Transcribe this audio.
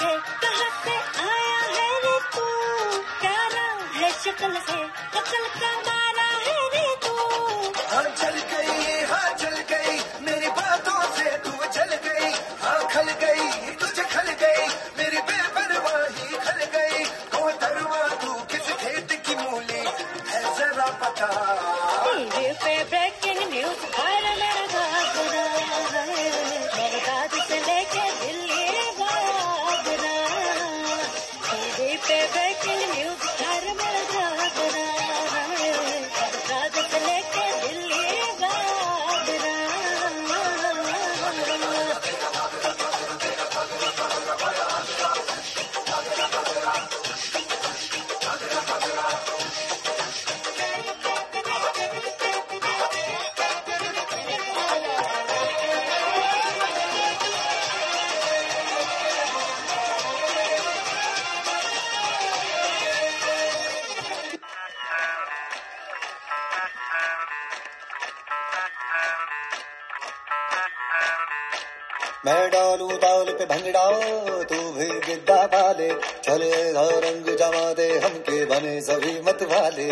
मुझे कहाँ आया है रे तू? है शक्ल से अकल का मारा है रे तू। हाँ चल गई हाँ जल गई मेरी बातों से तू जल गई। हाँ खल गई तुझे खल गई मेरी बेपरवाही खल गई। ओ तू किस खेत की मूली है जरा पता। मेरे टीवी पे मैं डालू ताल पे भंगड़ाओ तू भी गिद्दा पाले। चले रंग जमा दे हमके, बने सभी मत वाले